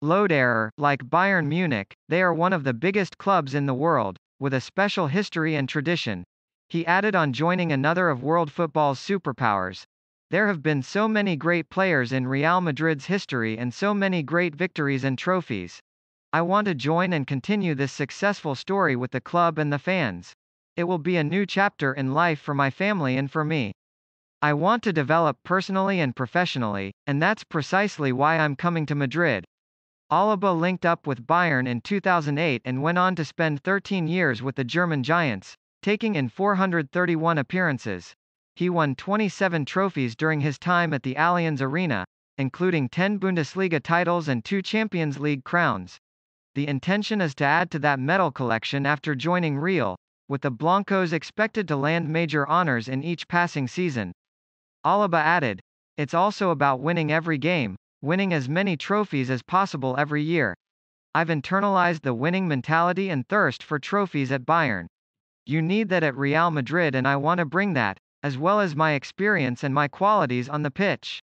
Loderer, like Bayern Munich, they are one of the biggest clubs in the world, with a special history and tradition. He added on joining another of world football's superpowers. There have been so many great players in Real Madrid's history and so many great victories and trophies. I want to join and continue this successful story with the club and the fans. It will be a new chapter in life for my family and for me. I want to develop personally and professionally, and that's precisely why I'm coming to Madrid. Alaba linked up with Bayern in 2008 and went on to spend 13 years with the German Giants, taking in 431 appearances. He won 27 trophies during his time at the Allianz Arena, including 10 Bundesliga titles and 2 Champions League crowns. The intention is to add to that medal collection after joining Real, with the Blancos expected to land major honors in each passing season. Alaba added, It's also about winning every game, winning as many trophies as possible every year. I've internalized the winning mentality and thirst for trophies at Bayern. You need that at Real Madrid and I want to bring that, as well as my experience and my qualities on the pitch.